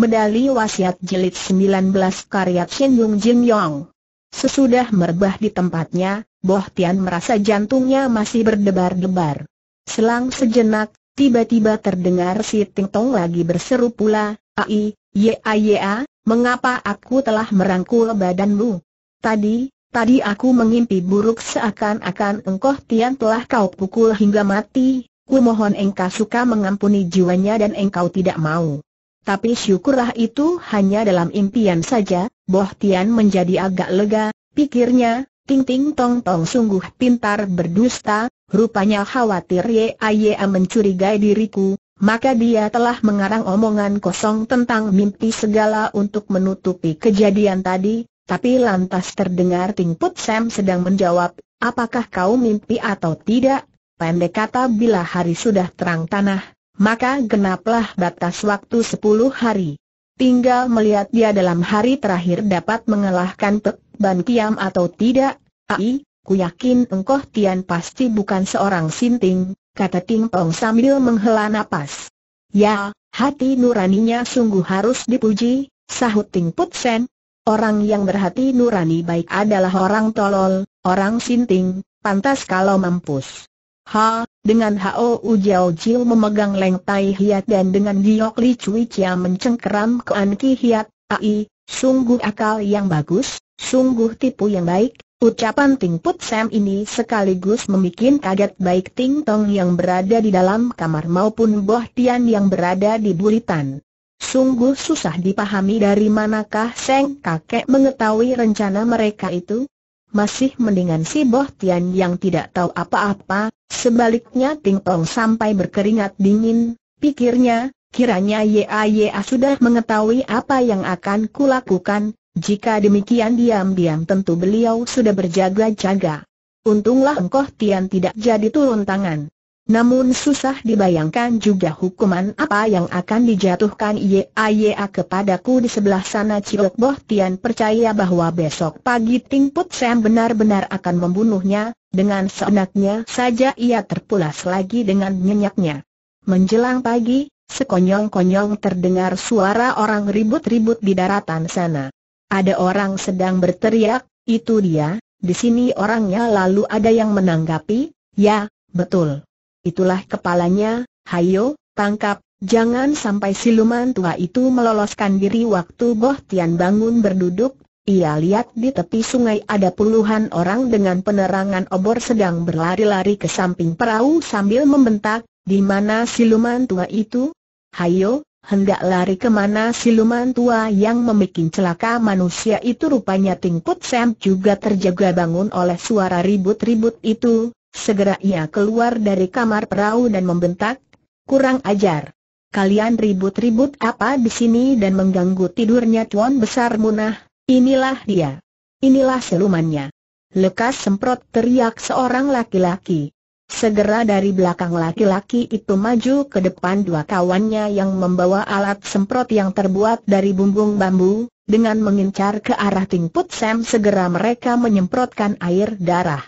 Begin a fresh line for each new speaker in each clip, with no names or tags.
Medali Wasiat Jilid 19 karya Chen Yung Jin Yong. Sesudah merebah di tempatnya, Boh Tian merasa jantungnya masih berdebar-debar. Selang sejenak, tiba-tiba terdengar si Ting Tong lagi berseru pula, Ai, ya ya, mengapa aku telah merangkul badanmu? Tadi, tadi aku mengimpi buruk seakan-akan engkau Tian telah kau pukul hingga mati, ku mohon engkau suka mengampuni jiwanya dan engkau tidak mau. Tapi syukurlah itu hanya dalam impian saja, Boh Tian menjadi agak lega, pikirnya, Ting Ting Tong Tong sungguh pintar berdusta, rupanya khawatir Ye Aye mencurigai diriku, maka dia telah mengarang omongan kosong tentang mimpi segala untuk menutupi kejadian tadi, tapi lantas terdengar Ting Put Sam sedang menjawab, apakah kau mimpi atau tidak? Pendek kata bila hari sudah terang tanah, maka genaplah batas waktu sepuluh hari. Tinggal melihat dia dalam hari terakhir dapat mengalahkan Pek Ban Kiam atau tidak. Ai, ku yakin engkau Tian pasti bukan seorang sinting, kata Ting Tong sambil menghela napas. Ya, hati nuraninya sungguh harus dipuji, sahut Ting Put Sen. Orang yang berhati nurani baik adalah orang tolol, orang sinting, pantas kalau mampus. Ha, dengan Hao Ujiao Jiu memegang Leng Tai Hiat dan dengan Giok Li Cui Chia mencengkeram ke An Ki Hiat, Ai, sungguh akal yang bagus, sungguh tipu yang baik, ucapan Ting Put Sam ini sekaligus membuat kaget baik Ting Tong yang berada di dalam kamar maupun Boh Tian yang berada di buritan. Sungguh susah dipahami dari manakah Seng kakek mengetahui rencana mereka itu, masih mendingan si Boh Tian yang tidak tahu apa-apa, sebaliknya Ting Tong sampai berkeringat dingin, pikirnya, kiranya Ya Ya sudah mengetahui apa yang akan kulakukan, jika demikian diam-diam tentu beliau sudah berjaga-jaga. Untunglah engkau Tian tidak jadi turun tangan. Namun susah dibayangkan juga hukuman apa yang akan dijatuhkan Ia kepadaku di sebelah sana Ciok Boh Tian percaya bahwa besok pagi Ting Put Sam benar-benar akan membunuhnya, dengan seenaknya saja ia terpulas lagi dengan nyenyaknya. Menjelang pagi, sekonyong-konyong terdengar suara orang ribut-ribut di daratan sana. Ada orang sedang berteriak, itu dia, di sini orangnya lalu ada yang menanggapi, ya, betul. Itulah kepalanya, hayo, tangkap, jangan sampai siluman tua itu meloloskan diri. Waktu Boh Tian bangun berduduk, ia lihat di tepi sungai ada puluhan orang dengan penerangan obor sedang berlari-lari ke samping perahu sambil membentak, di mana siluman tua itu? Hayo, hendak lari ke mana siluman tua yang membuat celaka manusia itu? Rupanya Tingput Sam juga terjaga bangun oleh suara ribut-ribut itu, Segera ia keluar dari kamar perahu dan membentak, kurang ajar. Kalian ribut-ribut apa di sini dan mengganggu tidurnya Tuan Besar Munah, inilah dia. Inilah selumannya. Lekas semprot teriak seorang laki-laki. Segera dari belakang laki-laki itu maju ke depan dua kawannya yang membawa alat semprot yang terbuat dari bumbung bambu, dengan mengincar ke arah Tingput Sam segera mereka menyemprotkan air darah.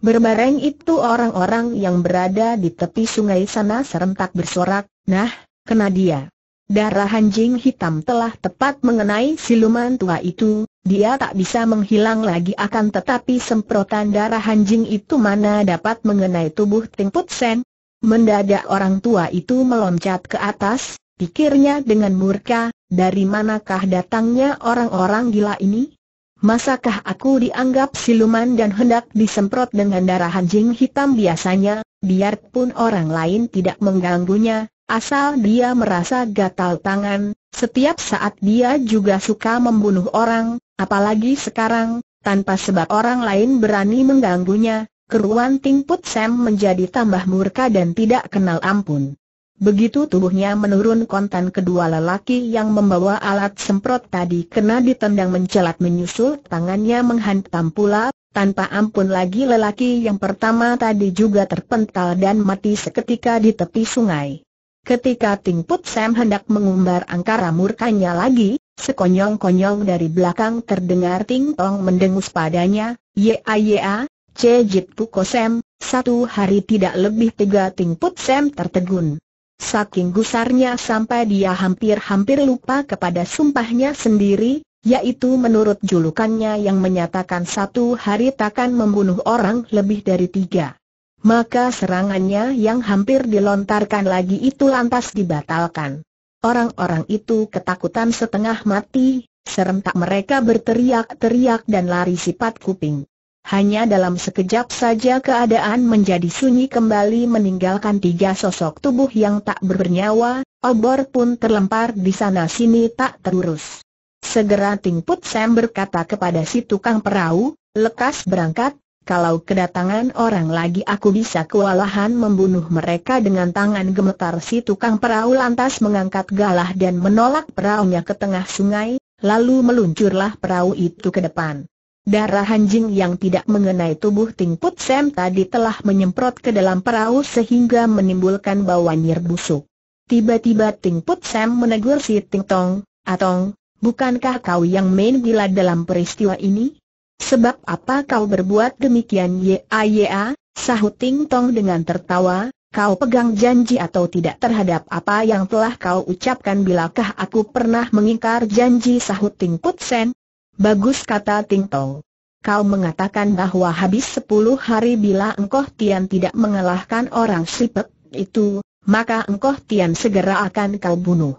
Berbareng itu orang-orang yang berada di tepi sungai sana serentak bersorak, nah, kena dia. Darah anjing hitam telah tepat mengenai siluman tua itu, dia tak bisa menghilang lagi akan tetapi semprotan darah anjing itu mana dapat mengenai tubuh Ting Put Sen. Mendadak orang tua itu meloncat ke atas, pikirnya dengan murka, dari manakah datangnya orang-orang gila ini? Masakah aku dianggap siluman dan hendak disemprot dengan darah anjing hitam biasanya, biarpun orang lain tidak mengganggunya, asal dia merasa gatal tangan, setiap saat dia juga suka membunuh orang, apalagi sekarang, tanpa sebab orang lain berani mengganggunya, keruan Ting Put Sam menjadi tambah murka dan tidak kenal ampun. Begitu tubuhnya menurun kontan kedua lelaki yang membawa alat semprot tadi kena ditendang mencelat menyusul tangannya menghantam pula, tanpa ampun lagi lelaki yang pertama tadi juga terpental dan mati seketika di tepi sungai. Ketika Ting Put Sam hendak mengumbar angkara murkanya lagi, sekonyong-konyong dari belakang terdengar Ting Tong mendengus padanya, Ya ya, Cejit Puko Sam, satu hari tidak lebih tiga Ting Put Sam tertegun. Saking gusarnya sampai dia hampir-hampir lupa kepada sumpahnya sendiri, yaitu menurut julukannya yang menyatakan satu hari takkan membunuh orang lebih dari tiga. Maka serangannya yang hampir dilontarkan lagi itu lantas dibatalkan. Orang-orang itu ketakutan setengah mati, serentak mereka berteriak-teriak dan lari sifat kuping. Hanya dalam sekejap saja keadaan menjadi sunyi kembali meninggalkan tiga sosok tubuh yang tak bernyawa, obor pun terlempar di sana-sini tak terurus. Segera Ting Put Sam berkata kepada si tukang perahu, lekas berangkat, kalau kedatangan orang lagi aku bisa kewalahan membunuh mereka dengan tangan gemetar si tukang perahu lantas mengangkat galah dan menolak perahunya ke tengah sungai, lalu meluncurlah perahu itu ke depan. Darah anjing yang tidak mengenai tubuh Ting Put Sam tadi telah menyemprot ke dalam perahu sehingga menimbulkan bau anyir busuk. Tiba-tiba Ting Put Sam menegur si Ting Tong, Atong, Bukankah kau yang main gila dalam peristiwa ini? Sebab apa kau berbuat demikian ya sahut Ting Tong dengan tertawa, kau pegang janji atau tidak terhadap apa yang telah kau ucapkan bilakah aku pernah mengingkar janji sahut Ting Put Sen? Bagus kata Ting Tong. Kau mengatakan bahwa habis sepuluh hari bila engkau Tian tidak mengalahkan orang sipek itu, maka engkau Tian segera akan kau bunuh.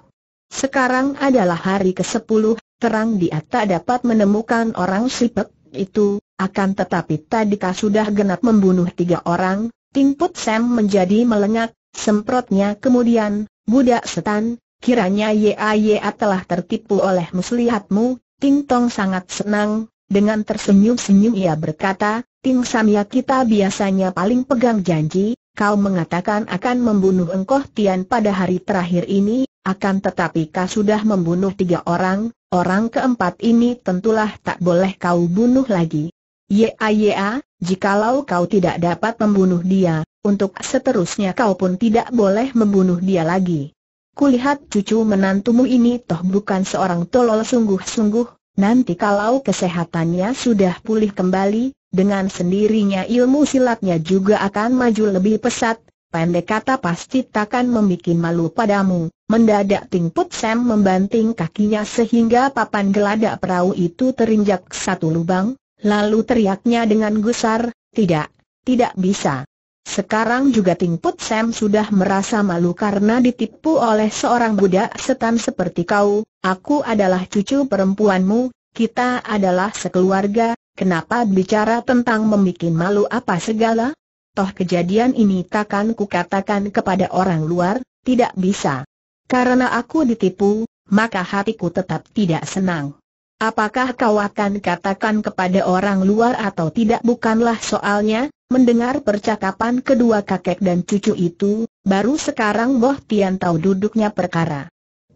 Sekarang adalah hari ke-10, terang dia tak dapat menemukan orang sipek itu, akan tetapi tadi kau sudah genap membunuh tiga orang, Ting Put Sam menjadi melengak, semprotnya kemudian, budak setan, kiranya Ya Ya telah tertipu oleh muslihatmu, Ting Tong sangat senang, dengan tersenyum-senyum ia berkata, Ting Samya kita biasanya paling pegang janji, kau mengatakan akan membunuh engkau Tian pada hari terakhir ini, akan tetapi kau sudah membunuh tiga orang, orang keempat ini tentulah tak boleh kau bunuh lagi. Ya ya, jikalau kau tidak dapat membunuh dia, untuk seterusnya kau pun tidak boleh membunuh dia lagi. Kulihat cucu menantumu ini toh bukan seorang tolol sungguh-sungguh, nanti kalau kesehatannya sudah pulih kembali, dengan sendirinya ilmu silatnya juga akan maju lebih pesat, pendek kata pasti takkan membuat malu padamu, Mendadak Ting Put Sam membanting kakinya sehingga papan geladak perahu itu terinjak satu lubang, lalu teriaknya dengan gusar, tidak, tidak bisa. Sekarang juga Ting Put Sam sudah merasa malu karena ditipu oleh seorang budak setan seperti kau, aku adalah cucu perempuanmu, kita adalah sekeluarga, kenapa bicara tentang membuat malu apa segala? Toh kejadian ini takkan kukatakan kepada orang luar, tidak bisa. Karena aku ditipu, maka hatiku tetap tidak senang. Apakah kau akan katakan kepada orang luar atau tidak bukanlah soalnya, mendengar percakapan kedua kakek dan cucu itu, baru sekarang Boh Tian tahu duduknya perkara.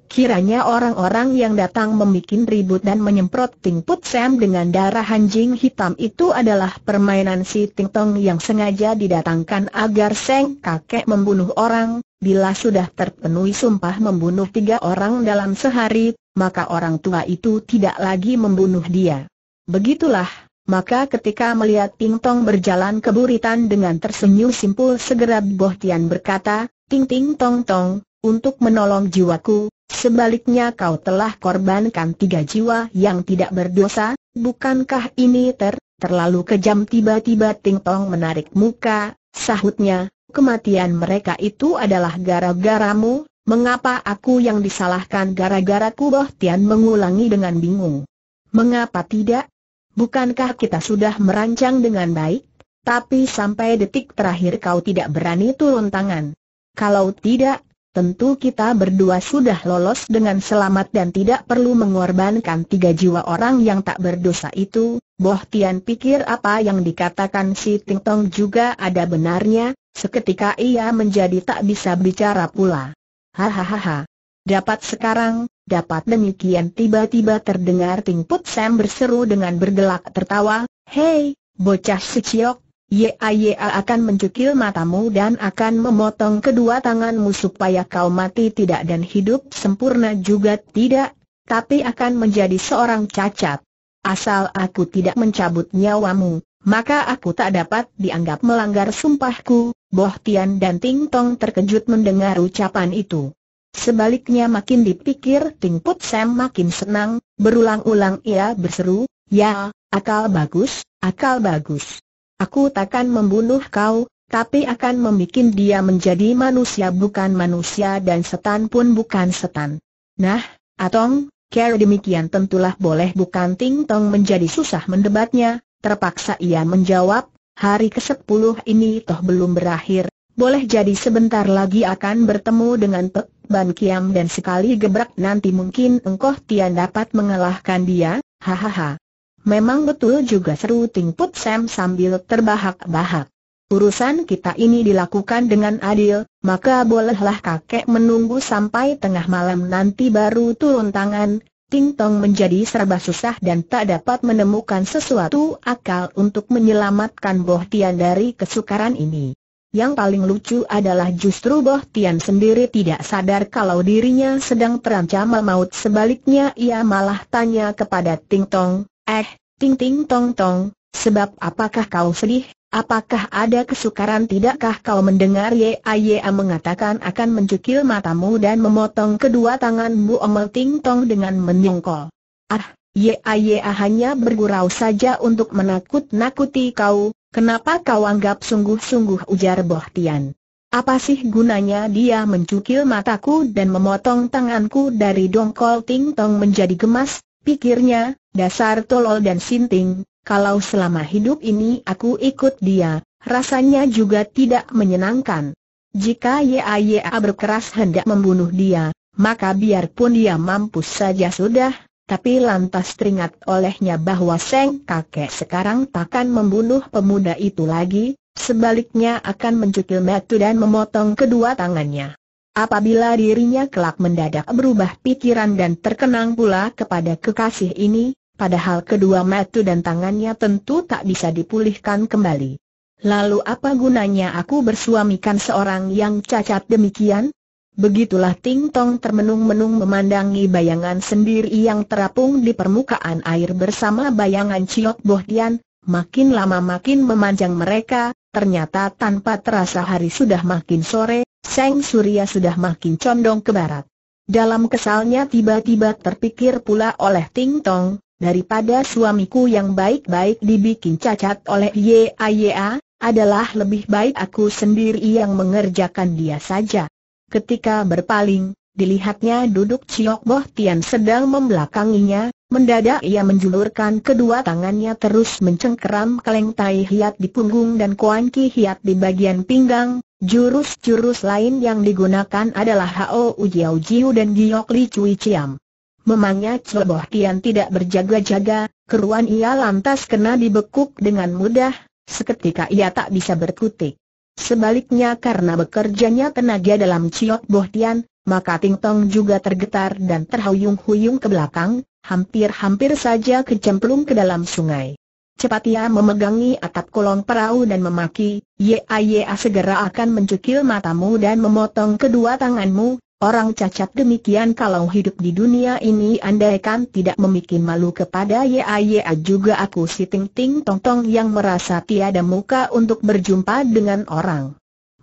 Kiranya orang-orang yang datang membuat ribut dan menyemprot Ting Put Sam dengan darah anjing hitam itu adalah permainan si Ting Tong yang sengaja didatangkan agar Seng kakek membunuh orang, bila sudah terpenuhi sumpah membunuh tiga orang dalam sehari, maka orang tua itu tidak lagi membunuh dia. Begitulah, maka ketika melihat Ting Tong berjalan ke buritan dengan tersenyum simpul segera Boh Tian berkata, Ting Ting Tong Tong, untuk menolong jiwaku, Sebaliknya kau telah korbankan tiga jiwa yang tidak berdosa, bukankah ini ter terlalu kejam tiba-tiba Ting Tong menarik muka, sahutnya, kematian mereka itu adalah gara-garamu, mengapa aku yang disalahkan gara-gara ku Boh Tian mengulangi dengan bingung. Mengapa tidak? Bukankah kita sudah merancang dengan baik, tapi sampai detik terakhir kau tidak berani turun tangan. Kalau tidak, Tentu kita berdua sudah lolos dengan selamat dan tidak perlu mengorbankan tiga jiwa orang yang tak berdosa itu. Boh Tian pikir apa yang dikatakan si Ting Tong juga ada benarnya, seketika ia menjadi tak bisa bicara pula. Hahaha. Dapat sekarang, dapat demikian tiba-tiba terdengar Ting Put Sam berseru dengan bergelak tertawa, Hei, bocah seciok, Ya-ya akan mencukil matamu dan akan memotong kedua tanganmu supaya kau mati tidak dan hidup sempurna juga tidak, tapi akan menjadi seorang cacat. Asal aku tidak mencabut nyawamu, maka aku tak dapat dianggap melanggar sumpahku, Boh Tian dan Ting Tong terkejut mendengar ucapan itu. Sebaliknya makin dipikir Ting Put Sam makin senang, berulang-ulang ia berseru, Ya, akal bagus, akal bagus. Aku takkan membunuh kau, tapi akan membuat dia menjadi manusia bukan manusia dan setan pun bukan setan. Nah, Atong, care demikian tentulah boleh bukan Ting Tong menjadi susah mendebatnya, terpaksa ia menjawab, hari ke-10 ini toh belum berakhir, boleh jadi sebentar lagi akan bertemu dengan Pek Ban Kiam dan sekali gebrak nanti mungkin engkau Tian dapat mengalahkan dia, hahaha. Memang betul juga seru Ting Put Sam sambil terbahak-bahak. Urusan kita ini dilakukan dengan adil, maka bolehlah kakek menunggu sampai tengah malam nanti baru turun tangan, Ting Tong menjadi serba susah dan tak dapat menemukan sesuatu akal untuk menyelamatkan Boh Tian dari kesukaran ini. Yang paling lucu adalah justru Boh Tian sendiri tidak sadar kalau dirinya sedang terancam maut sebaliknya ia malah tanya kepada Ting Tong, eh, Ting Ting Tong Tong, sebab apakah kau sedih, Apakah ada kesukaran? Tidakkah kau mendengar? Ya mengatakan akan mencukil matamu dan memotong kedua tanganmu Omel Ting Tong dengan menyongkol. Ah, Ya hanya bergurau saja untuk menakut-nakuti kau, kenapa kau anggap sungguh-sungguh ujar Boh Tian. Apa sih gunanya dia mencukil mataku dan memotong tanganku dari dongkol Ting Tong menjadi gemas, pikirnya, dasar tolol dan sinting, kalau selama hidup ini aku ikut dia, rasanya juga tidak menyenangkan. Jika Yaya berkeras hendak membunuh dia, maka biarpun dia mampus saja sudah, tapi lantas teringat olehnya bahwa Seng kakek sekarang takkan membunuh pemuda itu lagi, sebaliknya akan mencukil metu dan memotong kedua tangannya. Apabila dirinya kelak mendadak berubah pikiran dan terkenang pula kepada kekasih ini, padahal kedua mata dan tangannya tentu tak bisa dipulihkan kembali. Lalu apa gunanya aku bersuamikan seorang yang cacat demikian? Begitulah Ting Tong termenung-menung memandangi bayangan sendiri yang terapung di permukaan air bersama bayangan Ciok Boh Tian, makin lama makin memanjang mereka, ternyata tanpa terasa hari sudah makin sore, Seng Surya sudah makin condong ke barat. Dalam kesalnya tiba-tiba terpikir pula oleh Ting Tong, daripada suamiku yang baik-baik dibikin cacat oleh YAYA, adalah lebih baik aku sendiri yang mengerjakan dia saja. Ketika berpaling, dilihatnya duduk Ciok Boh Tian sedang membelakanginya, mendadak ia menjulurkan kedua tangannya terus mencengkeram keleng tai hiat di punggung dan kuan ki hiat di bagian pinggang, jurus-jurus lain yang digunakan adalah Hao Ujiao Jiu dan Giok Li Cui Ciam. Memangnya Coboh Tian tidak berjaga-jaga, keruan ia lantas kena dibekuk dengan mudah, seketika ia tak bisa berkutik. Sebaliknya karena bekerjanya tenaga dalam Ciok Boh Tian, maka Ting Tong juga tergetar dan terhuyung-huyung ke belakang, hampir-hampir saja kecemplung ke dalam sungai. Cepat ia memegangi atap kolong perahu dan memaki, Ya Ya segera akan mencukil matamu dan memotong kedua tanganmu, Orang cacat demikian kalau hidup di dunia ini andaikan tidak membuat malu kepada Ya Ya juga aku si Ting Ting Tong Tong yang merasa tiada muka untuk berjumpa dengan orang.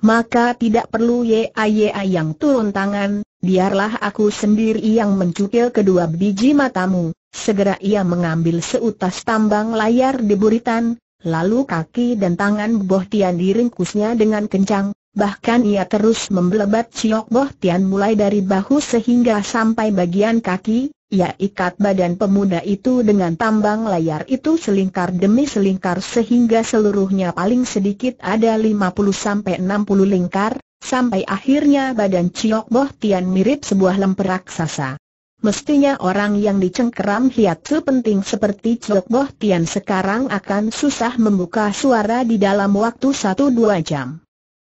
Maka tidak perlu Ya Ya yang turun tangan, biarlah aku sendiri yang mencukil kedua biji matamu. Segera ia mengambil seutas tambang layar di buritan, lalu kaki dan tangan Boh Tian diringkusnya dengan kencang, Bahkan ia terus membelebat Ciok Boh Tian mulai dari bahu sehingga sampai bagian kaki, ia ikat badan pemuda itu dengan tambang layar itu selingkar demi selingkar sehingga seluruhnya paling sedikit ada 50-60 lingkar, sampai akhirnya badan Ciok Boh Tian mirip sebuah lemper raksasa. Mestinya orang yang dicengkeram hiat sepenting seperti Ciok Boh Tian sekarang akan susah membuka suara di dalam waktu 1-2 jam.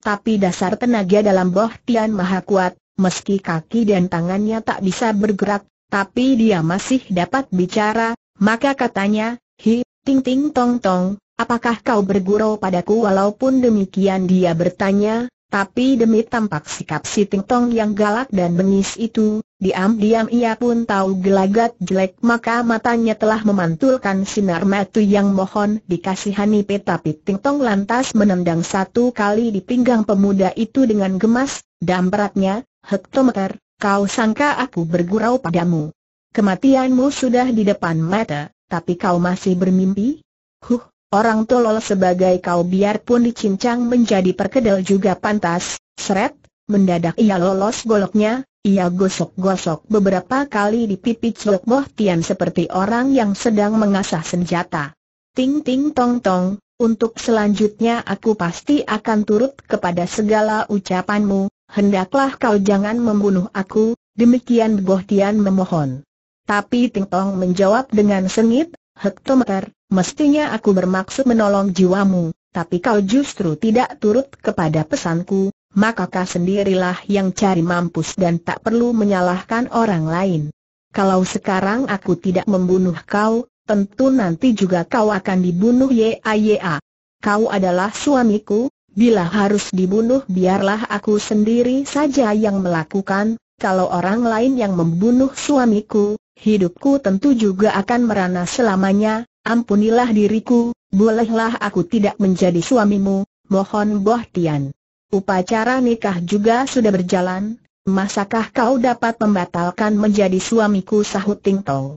Tapi dasar tenaga dalam Boh Tian maha kuat, meski kaki dan tangannya tak bisa bergerak, tapi dia masih dapat bicara, maka katanya, Hi, ting ting tong tong, apakah kau bergurau padaku? Walaupun demikian dia bertanya, Tapi demi tampak sikap si Ting Tong yang galak dan bengis itu, diam-diam ia pun tahu gelagat jelek maka matanya telah memantulkan sinar mata yang mohon dikasihani tapi Ting Tong lantas menendang satu kali di pinggang pemuda itu dengan gemas, beratnya, hektometer, kau sangka aku bergurau padamu. Kematianmu sudah di depan mata, tapi kau masih bermimpi? Huh, Orang tolol sebagai kau biarpun dicincang menjadi perkedel juga pantas, seret, mendadak ia lolos goloknya, ia gosok-gosok beberapa kali di pipi Ciok Boh Tian seperti orang yang sedang mengasah senjata. Ting ting tong tong, untuk selanjutnya aku pasti akan turut kepada segala ucapanmu, hendaklah kau jangan membunuh aku, demikian Boh Tian memohon. Tapi Ting Tong menjawab dengan sengit, hektometer, Mestinya aku bermaksud menolong jiwamu, tapi kau justru tidak turut kepada pesanku, maka kau sendirilah yang cari mampus dan tak perlu menyalahkan orang lain. Kalau sekarang aku tidak membunuh kau, tentu nanti juga kau akan dibunuh ya ya. Kau adalah suamiku, bila harus dibunuh biarlah aku sendiri saja yang melakukan, kalau orang lain yang membunuh suamiku, hidupku tentu juga akan merana selamanya, Ampunilah diriku, bolehlah aku tidak menjadi suamimu, mohon Boh Tian. Upacara nikah juga sudah berjalan, masakah kau dapat membatalkan menjadi suamiku sahut Ting Tong.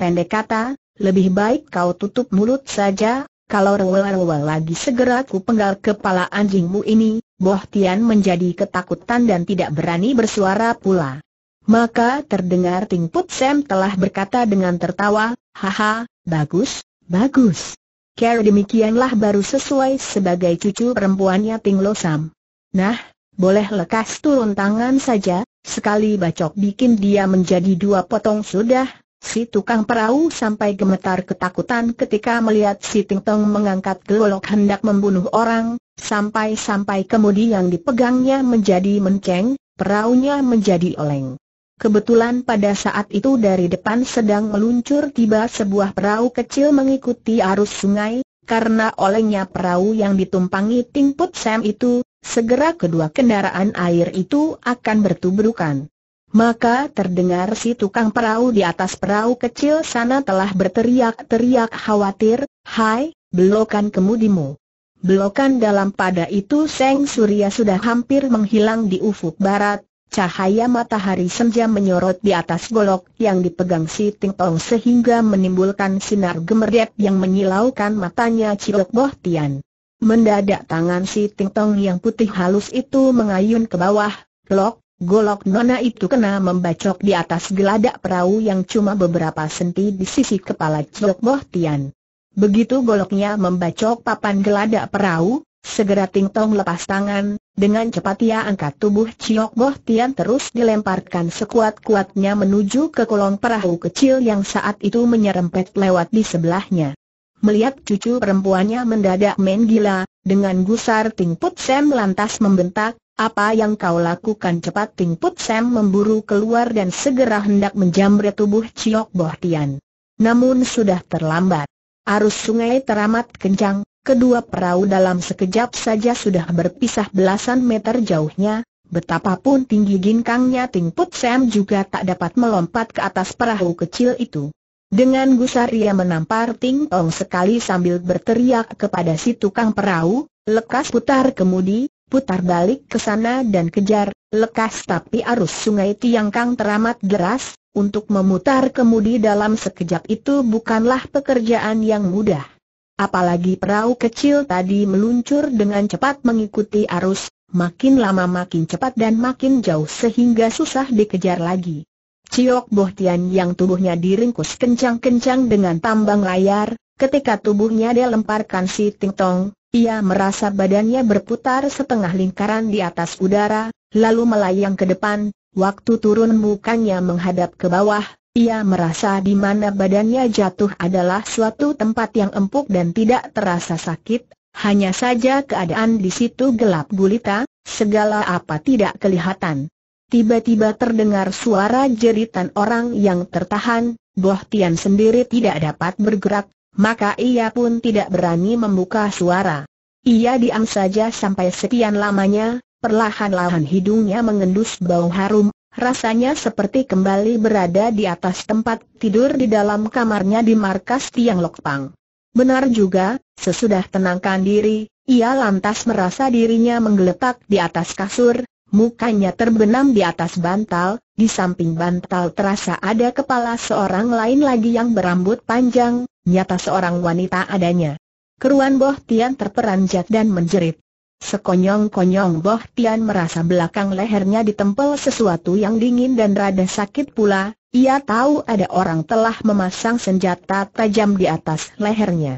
Pendek kata, lebih baik kau tutup mulut saja, kalau rewel-rewel lagi segera ku penggal kepala anjingmu ini, Boh Tian menjadi ketakutan dan tidak berani bersuara pula. Maka terdengar Ting Put Sam telah berkata dengan tertawa, haha, bagus, Bagus. Care demikianlah baru sesuai sebagai cucu perempuannya Ting Lo Sam. Nah, boleh lekas turun tangan saja, sekali bacok bikin dia menjadi dua potong sudah. Si tukang perahu sampai gemetar ketakutan ketika melihat si Ting Tong mengangkat gelolok hendak membunuh orang, sampai-sampai kemudian dipegangnya menjadi menceng, perahunya menjadi oleng. Kebetulan pada saat itu dari depan sedang meluncur tiba sebuah perahu kecil mengikuti arus sungai, karena olehnya perahu yang ditumpangi Ting Put Sam itu, segera kedua kendaraan air itu akan bertubrukan. Maka terdengar si tukang perahu di atas perahu kecil sana telah berteriak-teriak khawatir, Hai, belokan kemudimu. Belokan dalam pada itu Seng Surya sudah hampir menghilang di ufuk barat, Cahaya matahari senja menyorot di atas golok yang dipegang si Ting Tong sehingga menimbulkan sinar gemerdep yang menyilaukan matanya Ciok Boh Tian. Mendadak tangan si Ting Tong yang putih halus itu mengayun ke bawah, lok, golok nona itu kena membacok di atas geladak perahu yang cuma beberapa senti di sisi kepala Ciok Boh Tian. Begitu goloknya membacok papan geladak perahu, Segera Ting Tong lepas tangan, dengan cepat ia angkat tubuh Ciok Boh Tian terus dilemparkan sekuat-kuatnya menuju ke kolong perahu kecil yang saat itu menyerempet lewat di sebelahnya. Melihat cucu perempuannya mendadak main gila, dengan gusar Ting Put Sam lantas membentak, apa yang kau lakukan cepat Ting Put Sam memburu keluar dan segera hendak menjamret tubuh Ciok Boh Tian. Namun sudah terlambat. Arus sungai teramat kencang, Kedua perahu dalam sekejap saja sudah berpisah belasan meter jauhnya, betapapun tinggi ginkangnya Ting Put Sam juga tak dapat melompat ke atas perahu kecil itu. Dengan gusar ia menampar Ting Tong sekali sambil berteriak kepada si tukang perahu, lekas putar kemudi, putar balik ke sana dan kejar, lekas tapi arus sungai Tiang Kang teramat deras, untuk memutar kemudi dalam sekejap itu bukanlah pekerjaan yang mudah. Apalagi perahu kecil tadi meluncur dengan cepat mengikuti arus, makin lama makin cepat dan makin jauh sehingga susah dikejar lagi. Ciok Boh Tian yang tubuhnya diringkus kencang-kencang dengan tambang layar, ketika tubuhnya dia lemparkan si Ting Tong, ia merasa badannya berputar setengah lingkaran di atas udara, lalu melayang ke depan, waktu turun mukanya menghadap ke bawah, ia merasa di mana badannya jatuh adalah suatu tempat yang empuk dan tidak terasa sakit, hanya saja keadaan di situ gelap gulita, segala apa tidak kelihatan. Tiba-tiba terdengar suara jeritan orang yang tertahan, Boh Tian sendiri tidak dapat bergerak, maka ia pun tidak berani membuka suara. Ia diam saja sampai sekian lamanya, Perlahan-lahan hidungnya mengendus bau harum, rasanya seperti kembali berada di atas tempat tidur di dalam kamarnya di markas Tiang Lokpang. Benar juga, sesudah tenangkan diri, ia lantas merasa dirinya menggeletak di atas kasur, mukanya terbenam di atas bantal, di samping bantal terasa ada kepala seorang lain lagi yang berambut panjang, nyata seorang wanita adanya. Keruan Boh Tian terperanjat dan menjerit. Sekonyong-konyong Boh Tian merasa belakang lehernya ditempel sesuatu yang dingin dan rada sakit pula, ia tahu ada orang telah memasang senjata tajam di atas lehernya.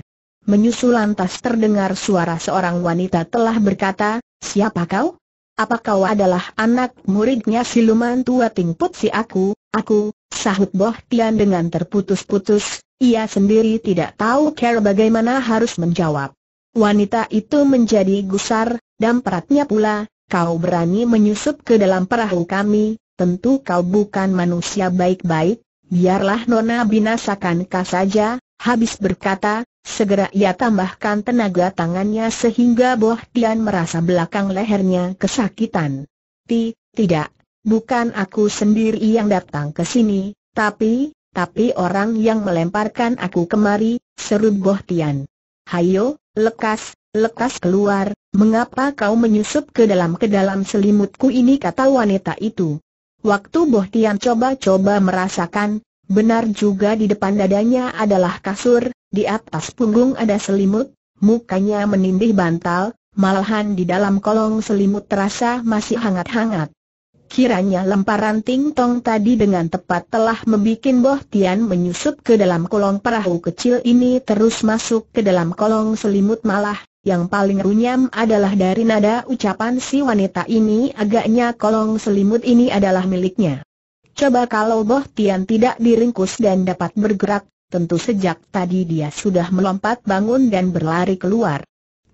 Menyusul lantas terdengar suara seorang wanita telah berkata, siapa kau? Apa kau adalah anak muridnya siluman tua tingput si aku, aku, sahut Boh Tian dengan terputus-putus, ia sendiri tidak tahu care bagaimana harus menjawab. Wanita itu menjadi gusar, dan peratnya pula, kau berani menyusup ke dalam perahu kami, tentu kau bukan manusia baik-baik, biarlah nona binasakan kau saja, habis berkata, segera ia tambahkan tenaga tangannya sehingga Boh Tian merasa belakang lehernya kesakitan. Ti, tidak, bukan aku sendiri yang datang ke sini, tapi, tapi orang yang melemparkan aku kemari, seru Boh Tian. Hayo, lekas, lekas keluar, mengapa kau menyusup ke dalam ke dalam selimutku ini kata wanita itu. Waktu Boh Tian coba-coba merasakan, benar juga di depan dadanya adalah kasur, di atas punggung ada selimut, mukanya menindih bantal, malahan di dalam kolong selimut terasa masih hangat-hangat. Kiranya lemparan Ting Tong tadi dengan tepat telah membuat Boh Tian menyusup ke dalam kolong perahu kecil ini terus masuk ke dalam kolong selimut malah, yang paling runyam adalah dari nada ucapan si wanita ini agaknya kolong selimut ini adalah miliknya. Coba kalau Boh Tian tidak diringkus dan dapat bergerak, tentu sejak tadi dia sudah melompat bangun dan berlari keluar.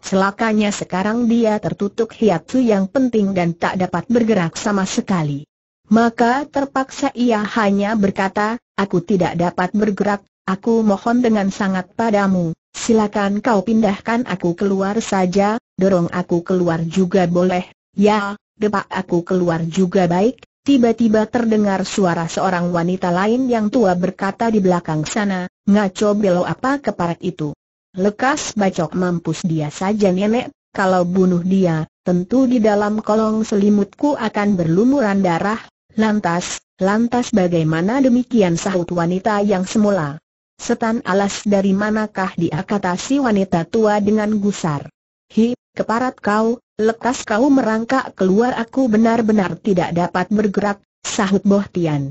Celakanya sekarang dia tertutup hiatsu yang penting dan tak dapat bergerak sama sekali. Maka terpaksa ia hanya berkata, aku tidak dapat bergerak, aku mohon dengan sangat padamu, silakan kau pindahkan aku keluar saja, dorong aku keluar juga boleh, ya, depak aku keluar juga baik, Tiba-tiba terdengar suara seorang wanita lain yang tua berkata di belakang sana, ngaco belo apa keparat itu. Lekas bacok mampus dia saja nenek, kalau bunuh dia, tentu di dalam kolong selimutku akan berlumuran darah, lantas, lantas bagaimana demikian sahut wanita yang semula. Setan alas dari manakah dia kata si wanita tua dengan gusar. Hi, keparat kau, lekas kau merangkak keluar aku benar-benar tidak dapat bergerak, sahut Boh Tian.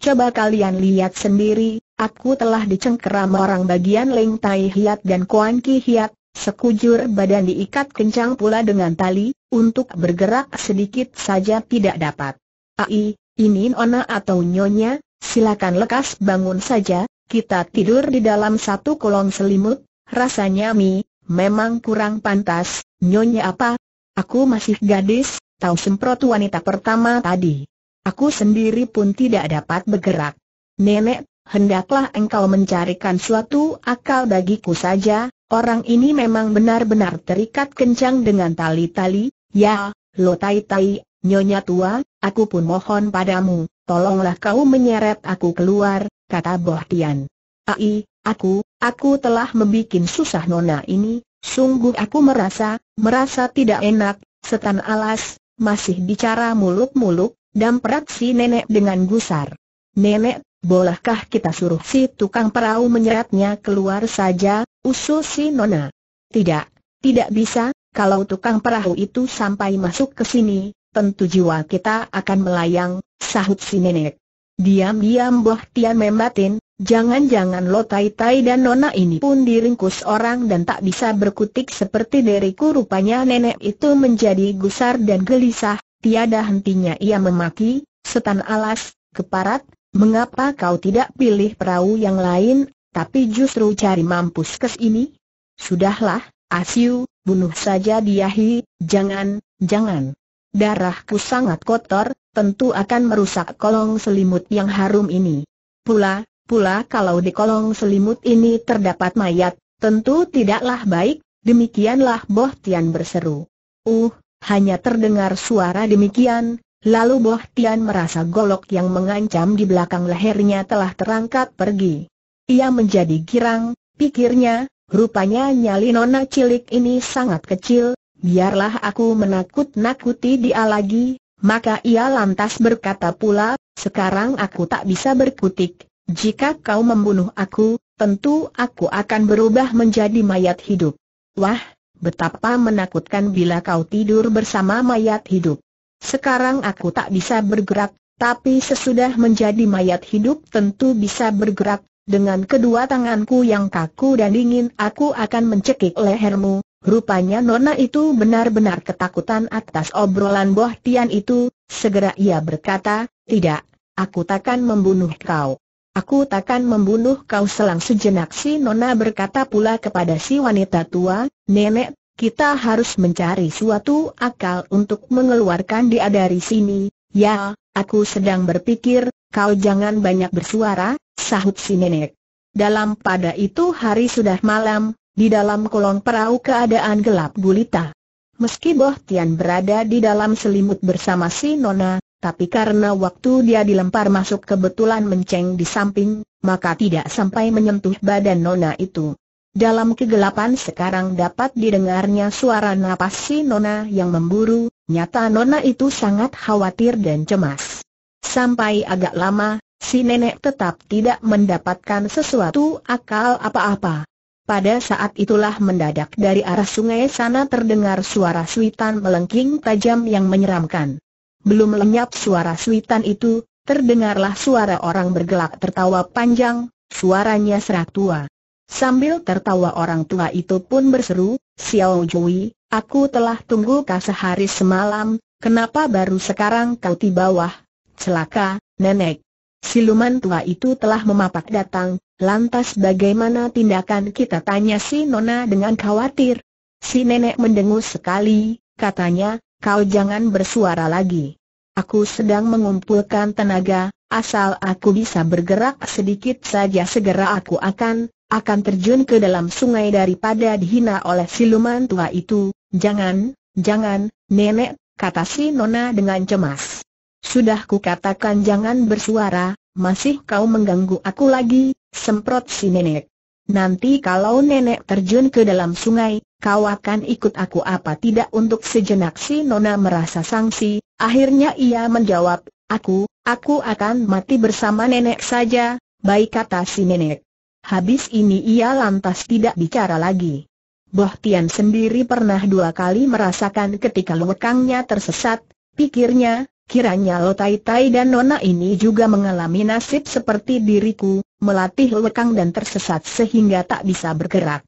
Coba kalian lihat sendiri, aku telah dicengkeram orang bagian Leng Tai Hiat dan Kuan Ki Hiat, sekujur badan diikat kencang pula dengan tali, untuk bergerak sedikit saja tidak dapat. Ai, ini Nona atau Nyonya, silakan lekas bangun saja, kita tidur di dalam satu kolong selimut, rasanya Mi, memang kurang pantas, Nyonya apa? Aku masih gadis, tahu semprot wanita pertama tadi. Aku sendiri pun tidak dapat bergerak. Nenek, hendaklah engkau mencarikan suatu akal bagiku saja, orang ini memang benar-benar terikat kencang dengan tali-tali, ya, lo tai-tai, nyonya tua, aku pun mohon padamu, tolonglah kau menyeret aku keluar, kata Boh Tian. Ai, aku, aku telah membuat susah nona ini, sungguh aku merasa, merasa tidak enak, setan alas, masih bicara muluk-muluk, Damprat si nenek dengan gusar. Nenek, bolehkah kita suruh si tukang perahu menyeretnya keluar saja, usul si nona. Tidak, tidak bisa, kalau tukang perahu itu sampai masuk ke sini, tentu jiwa kita akan melayang, sahut si nenek. Diam-diam Boh Tian membatin, jangan-jangan Lo Tai Tai dan Nona ini pun diringkus orang dan tak bisa berkutik seperti diriku rupanya nenek itu menjadi gusar dan gelisah, Tiada hentinya ia memaki, setan alas, keparat, mengapa kau tidak pilih perahu yang lain, tapi justru cari mampus ke sini? Sudahlah, Asiu, bunuh saja dia hi, jangan, jangan. Darahku sangat kotor, tentu akan merusak kolong selimut yang harum ini. Pula, pula kalau di kolong selimut ini terdapat mayat, tentu tidaklah baik, demikianlah Boh Tian berseru. Uh, hanya terdengar suara demikian, lalu Boh Tian merasa golok yang mengancam di belakang lehernya telah terangkat pergi. Ia menjadi girang, pikirnya, rupanya nyali nona cilik ini sangat kecil, biarlah aku menakut-nakuti dia lagi, maka ia lantas berkata pula, sekarang aku tak bisa berkutik, jika kau membunuh aku, tentu aku akan berubah menjadi mayat hidup. Wah, betapa menakutkan bila kau tidur bersama mayat hidup. Sekarang aku tak bisa bergerak, tapi sesudah menjadi mayat hidup tentu bisa bergerak, dengan kedua tanganku yang kaku dan dingin aku akan mencekik lehermu. Rupanya nona itu benar-benar ketakutan atas obrolan Boh Tian itu, segera ia berkata, tidak, aku takkan membunuh kau. Aku takkan membunuh kau selang sejenak si nona berkata pula kepada si wanita tua, nenek, kita harus mencari suatu akal untuk mengeluarkan dia dari sini, ya, aku sedang berpikir, kau jangan banyak bersuara, sahut si nenek. Dalam pada itu hari sudah malam, di dalam kolong perahu keadaan gelap gulita. Meski Boh Tian berada di dalam selimut bersama si Nona, tapi karena waktu dia dilempar masuk kebetulan menceng di samping, maka tidak sampai menyentuh badan Nona itu. Dalam kegelapan sekarang dapat didengarnya suara napas si Nona yang memburu, nyata Nona itu sangat khawatir dan cemas. Sampai agak lama, si nenek tetap tidak mendapatkan sesuatu akal apa-apa. Pada saat itulah mendadak dari arah sungai sana terdengar suara suitan melengking tajam yang menyeramkan. Belum lenyap suara suitan itu, terdengarlah suara orang bergelak tertawa panjang, suaranya serak tua. Sambil tertawa orang tua itu pun berseru, Xiao Jui, aku telah tunggu kau sehari semalam, kenapa baru sekarang kau tiba wah? Celaka, nenek. Siluman tua itu telah memapak datang, lantas bagaimana tindakan kita tanya si Nona dengan khawatir. Si nenek mendengus sekali, katanya, kau jangan bersuara lagi. Aku sedang mengumpulkan tenaga, asal aku bisa bergerak sedikit saja segera aku akan, akan terjun ke dalam sungai daripada dihina oleh siluman tua itu. Jangan, jangan, nenek, kata si Nona dengan cemas. Sudah kukatakan jangan bersuara, masih kau mengganggu aku lagi, semprot si nenek. Nanti kalau nenek terjun ke dalam sungai, kau akan ikut aku apa tidak untuk sejenak si Nona merasa sangsi, akhirnya ia menjawab, aku, aku akan mati bersama nenek saja, baik kata si nenek. Habis ini ia lantas tidak bicara lagi. Boh Tian sendiri pernah dua kali merasakan ketika lekangnya tersesat, pikirnya, Kiranya Lo Tai Tai dan Nona ini juga mengalami nasib seperti diriku, melatih lekang dan tersesat sehingga tak bisa bergerak.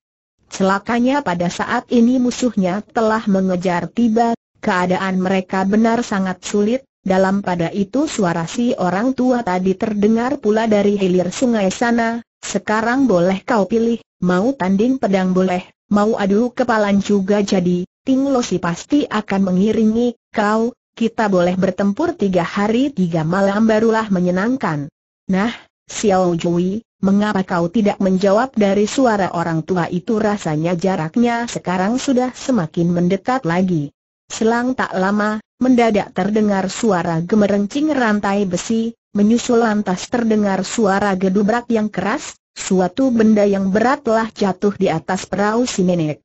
Celakanya pada saat ini musuhnya telah mengejar tiba, keadaan mereka benar sangat sulit, dalam pada itu suara si orang tua tadi terdengar pula dari hilir sungai sana, sekarang boleh kau pilih, mau tanding pedang boleh, mau adu kepalan juga jadi, Ting Lo si pasti akan mengiringi kau, kita boleh bertempur tiga hari tiga malam barulah menyenangkan. Nah, Xiao Jui, mengapa kau tidak menjawab dari suara orang tua itu rasanya jaraknya sekarang sudah semakin mendekat lagi. Selang tak lama, mendadak terdengar suara gemerencing rantai besi, menyusul lantas terdengar suara gedubrak yang keras, suatu benda yang berat telah jatuh di atas perahu si nenek.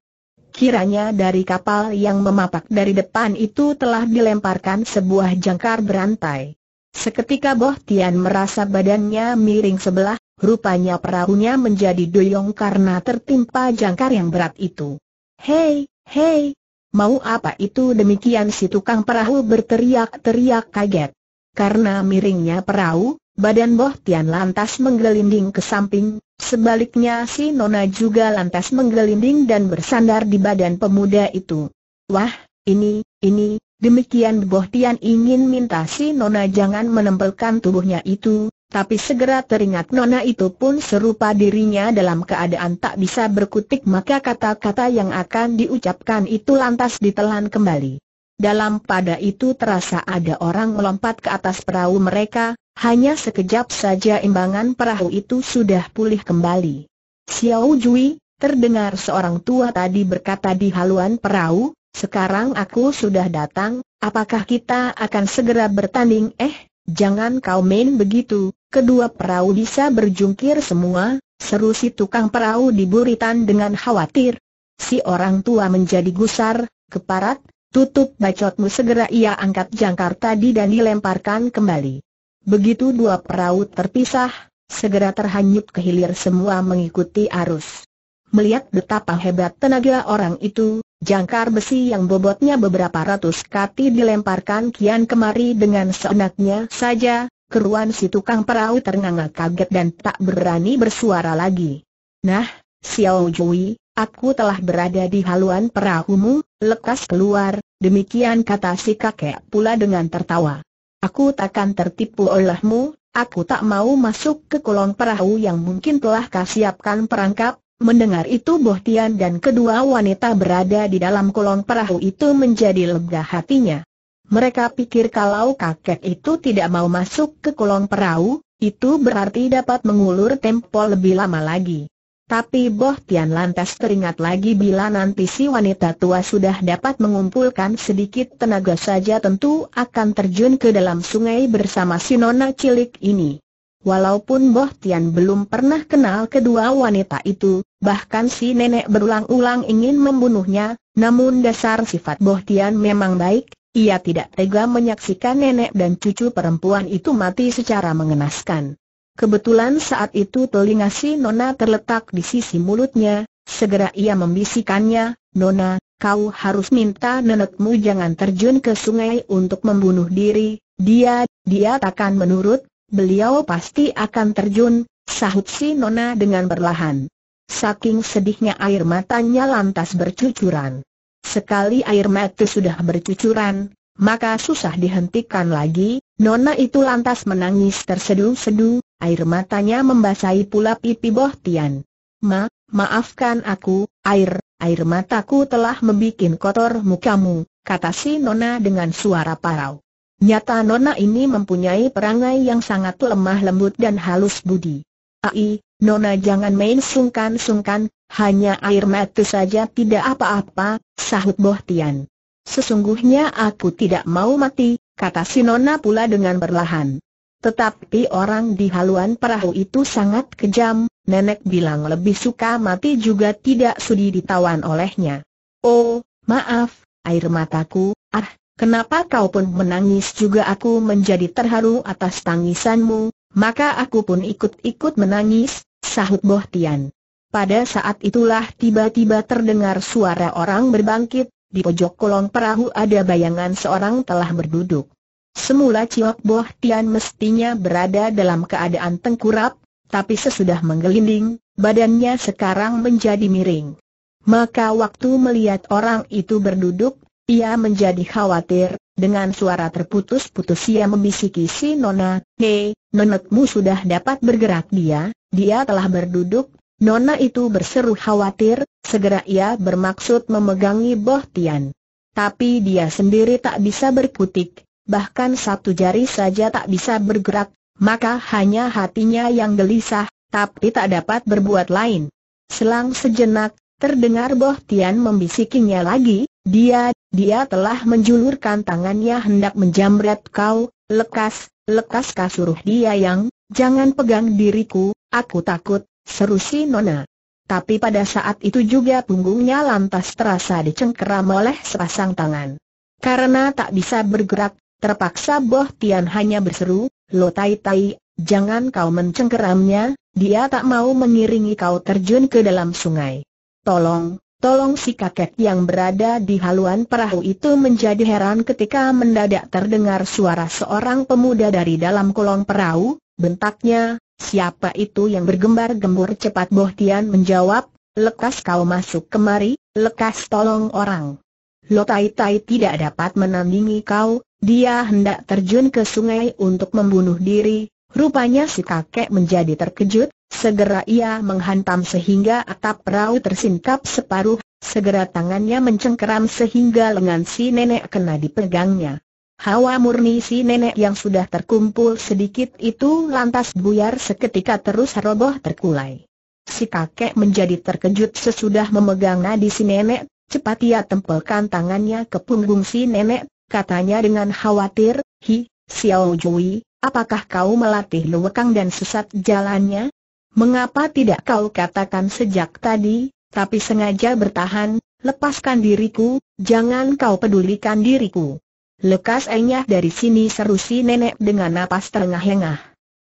Kiranya dari kapal yang memapak dari depan itu telah dilemparkan sebuah jangkar berantai. Seketika Boh Tian merasa badannya miring sebelah, rupanya perahunya menjadi doyong karena tertimpa jangkar yang berat itu. Hei, hei, mau apa itu demikian si tukang perahu berteriak-teriak kaget. Karena miringnya perahu, badan Boh Tian lantas menggelinding ke samping, Sebaliknya si Nona juga lantas menggelinding dan bersandar di badan pemuda itu. Wah, ini, ini, demikian Boh Tian ingin minta si Nona jangan menempelkan tubuhnya itu, tapi segera teringat Nona itu pun serupa dirinya dalam keadaan tak bisa berkutik maka kata-kata yang akan diucapkan itu lantas ditelan kembali. Dalam pada itu terasa ada orang melompat ke atas perahu mereka, hanya sekejap saja imbangan perahu itu sudah pulih kembali. Xiao Jui, terdengar seorang tua tadi berkata di haluan perahu, Sekarang aku sudah datang, apakah kita akan segera bertanding? Eh, jangan kau main begitu, kedua perahu bisa berjungkir semua, seru si tukang perahu di buritan dengan khawatir. Si orang tua menjadi gusar, keparat, tutup bacotmu segera ia angkat jangkar tadi dan dilemparkan kembali. Begitu dua perahu terpisah, segera terhanyut ke hilir semua mengikuti arus. Melihat betapa hebat tenaga orang itu, jangkar besi yang bobotnya beberapa ratus kati dilemparkan kian kemari dengan seenaknya saja, keruan si tukang perahu ternganga kaget dan tak berani bersuara lagi. Nah, Xiao Jui, aku telah berada di haluan perahumu, lekas keluar, demikian kata si kakek pula dengan tertawa. Aku takkan tertipu olehmu, aku tak mau masuk ke kolong perahu yang mungkin telah kasiapkan perangkap. Mendengar itu Boh Tian dan kedua wanita berada di dalam kolong perahu itu menjadi lega hatinya. Mereka pikir kalau kakek itu tidak mau masuk ke kolong perahu, itu berarti dapat mengulur tempo lebih lama lagi. Tapi Boh Tian lantas teringat lagi bila nanti si wanita tua sudah dapat mengumpulkan sedikit tenaga saja tentu akan terjun ke dalam sungai bersama si nona cilik ini. Walaupun Boh Tian belum pernah kenal kedua wanita itu, bahkan si nenek berulang-ulang ingin membunuhnya, namun dasar sifat Boh Tian memang baik, ia tidak tega menyaksikan nenek dan cucu perempuan itu mati secara mengenaskan. Kebetulan saat itu telinga si Nona terletak di sisi mulutnya, segera ia membisikannya, Nona, kau harus minta nenekmu jangan terjun ke sungai untuk membunuh diri, dia, dia takkan menurut, beliau pasti akan terjun, sahut si Nona dengan perlahan. Saking sedihnya air matanya lantas bercucuran. Sekali air mata sudah bercucuran, maka susah dihentikan lagi, Nona itu lantas menangis terseduh-seduh, air matanya membasahi pula pipi Boh Tian. Ma, maafkan aku, air, air mataku telah membuat kotor mukamu, kata si Nona dengan suara parau. Nyata Nona ini mempunyai perangai yang sangat lemah lembut dan halus budi. Ai, Nona jangan main sungkan-sungkan, hanya air mata saja tidak apa-apa, sahut Boh Tian. Sesungguhnya aku tidak mau mati, kata si Nona pula dengan perlahan. Tetapi orang di haluan perahu itu sangat kejam, nenek bilang lebih suka mati juga tidak sudi ditawan olehnya. Oh, maaf, air mataku, ah, kenapa kau pun menangis juga aku menjadi terharu atas tangisanmu, maka aku pun ikut-ikut menangis, sahut Boh Tian. Pada saat itulah tiba-tiba terdengar suara orang berbangkit, di pojok kolong perahu ada bayangan seorang telah berduduk. Semula Ciok Boh Tian mestinya berada dalam keadaan tengkurap, tapi sesudah menggelinding, badannya sekarang menjadi miring. Maka waktu melihat orang itu berduduk, ia menjadi khawatir, dengan suara terputus-putus ia membisiki si Nona, Hei, nonetmu sudah dapat bergerak dia, dia telah berduduk, Nona itu berseru khawatir, segera ia bermaksud memegangi Boh Tian. Tapi dia sendiri tak bisa berkutik, bahkan satu jari saja tak bisa bergerak, maka hanya hatinya yang gelisah, tapi tak dapat berbuat lain. Selang sejenak, terdengar Boh Tian membisikinya lagi, dia, dia telah menjulurkan tangannya hendak menjamret kau, lekas, lekas kasuruh dia yang, jangan pegang diriku, aku takut, seru si Nona. Tapi pada saat itu juga punggungnya lantas terasa dicengkeram oleh sepasang tangan. Karena tak bisa bergerak, terpaksa Boh Tian hanya berseru, Lo Tai Tai, jangan kau mencengkeramnya, dia tak mau mengiringi kau terjun ke dalam sungai. Tolong, tolong si kakek yang berada di haluan perahu itu menjadi heran ketika mendadak terdengar suara seorang pemuda dari dalam kolong perahu, bentaknya, Siapa itu yang bergembar-gembur cepat Boh Tian menjawab, lekas kau masuk kemari, lekas tolong orang. Lo Tai Tai tidak dapat menandingi kau, dia hendak terjun ke sungai untuk membunuh diri, rupanya si kakek menjadi terkejut, segera ia menghantam sehingga atap perahu tersingkap separuh, segera tangannya mencengkeram sehingga lengan si nenek kena dipegangnya. Hawa murni si nenek yang sudah terkumpul sedikit itu lantas buyar seketika terus roboh terkulai. Si kakek menjadi terkejut sesudah memegang nadi si nenek, cepat ia tempelkan tangannya ke punggung si nenek, katanya dengan khawatir, Hi, Xiao Jui, apakah kau melatih luwekang dan sesat jalannya? Mengapa tidak kau katakan sejak tadi, tapi sengaja bertahan, lepaskan diriku, jangan kau pedulikan diriku. Lekas enyah dari sini seru si nenek dengan napas terengah-engah.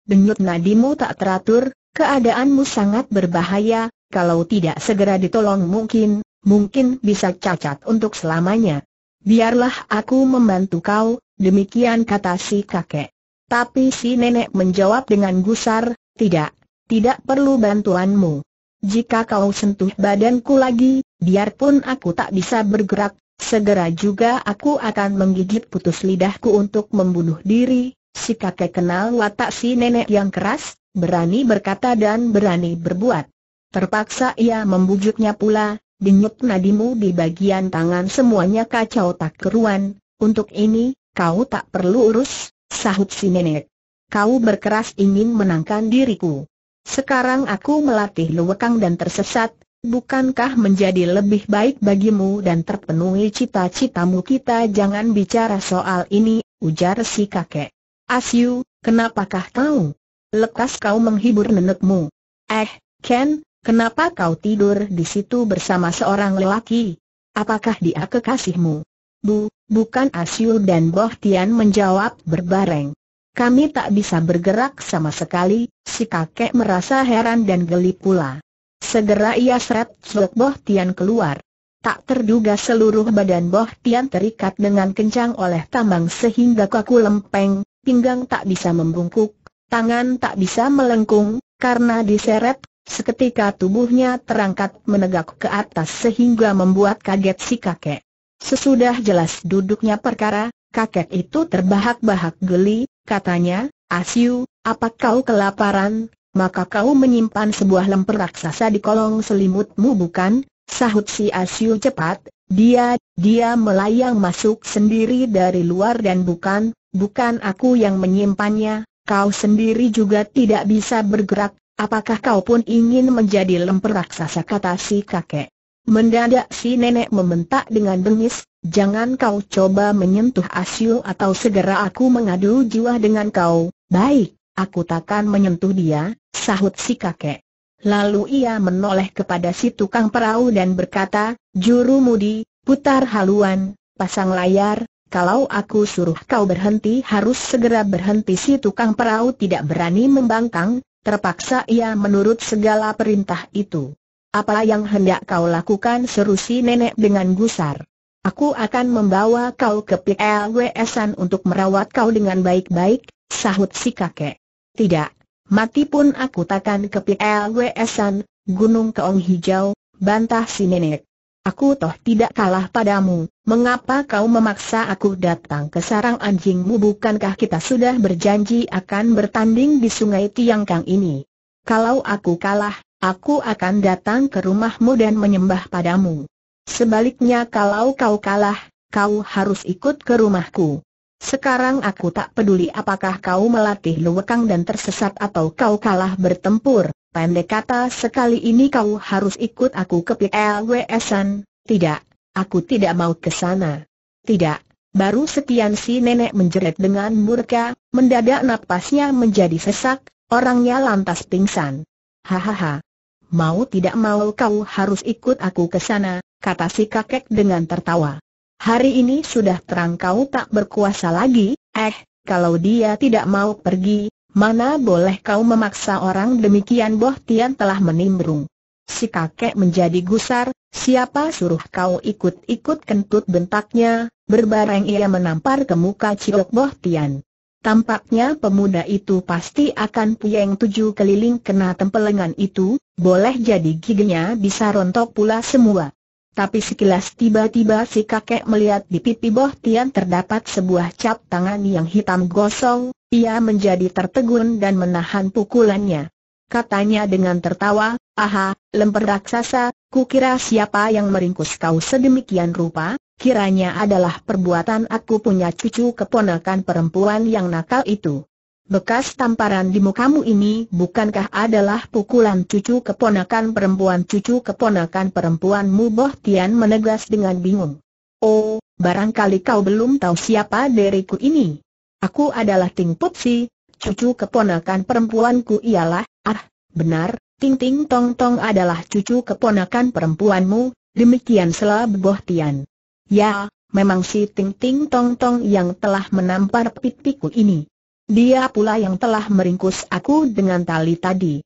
Denyut nadimu tak teratur, keadaanmu sangat berbahaya, kalau tidak segera ditolong mungkin, mungkin bisa cacat untuk selamanya. Biarlah aku membantu kau, demikian kata si kakek. Tapi si nenek menjawab dengan gusar, tidak, tidak perlu bantuanmu. Jika kau sentuh badanku lagi, biarpun aku tak bisa bergerak, Segera juga aku akan menggigit putus lidahku untuk membunuh diri. Si kakek kenal watak si nenek yang keras, berani berkata dan berani berbuat. Terpaksa ia membujuknya pula, denyut nadimu di bagian tangan semuanya kacau tak keruan. Untuk ini, kau tak perlu urus, sahut si nenek. Kau berkeras ingin menangkan diriku. Sekarang aku melatih luwekang dan tersesat, Bukankah menjadi lebih baik bagimu dan terpenuhi cita-citamu kita jangan bicara soal ini, ujar si kakek. Asyu, kenapakah kau? Lekas kau menghibur nenekmu. Eh, Ken, kenapa kau tidur di situ bersama seorang lelaki? Apakah dia kekasihmu? Bu, bukan Asyu dan Boh Tian menjawab berbareng. Kami tak bisa bergerak sama sekali, si kakek merasa heran dan geli pula. Segera ia seret Sut Boh Tian keluar. Tak terduga seluruh badan Boh Tian terikat dengan kencang oleh tambang sehingga kaku lempeng, pinggang tak bisa membungkuk, tangan tak bisa melengkung, karena diseret, seketika tubuhnya terangkat menegak ke atas sehingga membuat kaget si kakek. Sesudah jelas duduknya perkara, kakek itu terbahak-bahak geli, katanya, Asyu, apa kau kelaparan, maka kau menyimpan sebuah lemper raksasa di kolong selimutmu bukan? Sahut si Asyu cepat, dia, dia melayang masuk sendiri dari luar dan bukan, bukan aku yang menyimpannya, kau sendiri juga tidak bisa bergerak, apakah kau pun ingin menjadi lemper raksasa kata si kakek. Mendadak si nenek membentak dengan bengis, jangan kau coba menyentuh Asyu atau segera aku mengadu jiwa dengan kau, baik, aku takkan menyentuh dia, sahut si kakek. Lalu ia menoleh kepada si tukang perahu dan berkata, Juru mudi, putar haluan, pasang layar, kalau aku suruh kau berhenti harus segera berhenti si tukang perahu tidak berani membangkang, terpaksa ia menurut segala perintah itu. Apa yang hendak kau lakukan seru si nenek dengan gusar. Aku akan membawa kau ke PLWSan untuk merawat kau dengan baik-baik, sahut si kakek. Tidak, Mati pun aku takkan ke PLWSan, Gunung Keong Hijau, bantah si nenek. Aku toh tidak kalah padamu, mengapa kau memaksa aku datang ke sarang anjingmu bukankah kita sudah berjanji akan bertanding di sungai Tiangkang ini? Kalau aku kalah, aku akan datang ke rumahmu dan menyembah padamu. Sebaliknya kalau kau kalah, kau harus ikut ke rumahku. Sekarang aku tak peduli apakah kau melatih luwekang dan tersesat atau kau kalah bertempur, pendek kata sekali ini kau harus ikut aku ke PLWSan, tidak, aku tidak mau ke sana. Tidak, baru sekian si nenek menjerit dengan murka, mendadak napasnya menjadi sesak, orangnya lantas pingsan. Hahaha. Mau tidak mau kau harus ikut aku ke sana, kata si kakek dengan tertawa. Hari ini sudah terang kau tak berkuasa lagi, eh, kalau dia tidak mau pergi, mana boleh kau memaksa orang demikian Boh Tian telah menimbrung. Si kakek menjadi gusar, siapa suruh kau ikut-ikut kentut bentaknya, berbareng ia menampar ke muka Ciok Boh Tian. Tampaknya pemuda itu pasti akan puyeng tujuh keliling kena tempelengan itu, boleh jadi giginya bisa rontok pula semua. Tapi sekilas tiba-tiba si kakek melihat di pipi Boh Tian terdapat sebuah cap tangan yang hitam gosong, ia menjadi tertegun dan menahan pukulannya. Katanya dengan tertawa, aha, lemper raksasa, kukira siapa yang meringkus kau sedemikian rupa, kiranya adalah perbuatan aku punya cucu keponakan perempuan yang nakal itu. Bekas tamparan di mukamu ini bukankah adalah pukulan cucu keponakan perempuan cucu keponakan perempuanmu Boh Tian menegas dengan bingung. Oh, barangkali kau belum tahu siapa diriku ini. Aku adalah Ting Putsi, cucu keponakan perempuanku ialah, ah, benar, Ting Ting Tong Tong adalah cucu keponakan perempuanmu, demikian selab Boh Tian. Ya, memang si Ting Ting Tong Tong yang telah menampar pipiku ini. Dia pula yang telah meringkus aku dengan tali tadi.